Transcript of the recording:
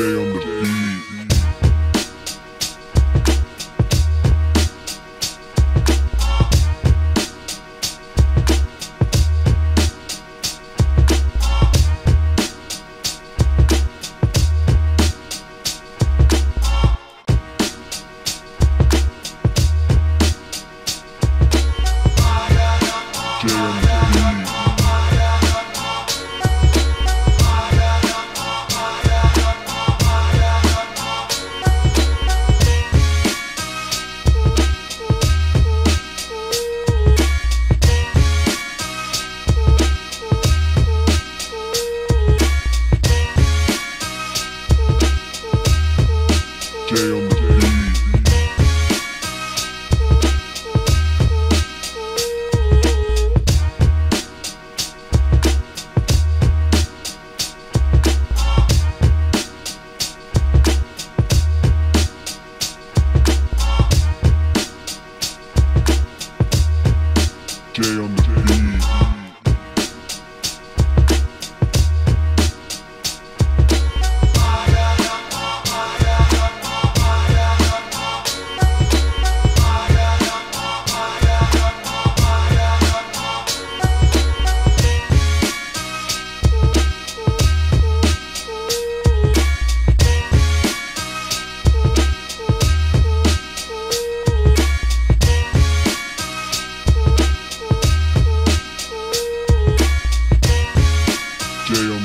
Shay on the beat. Jay on the beat. On Yeah.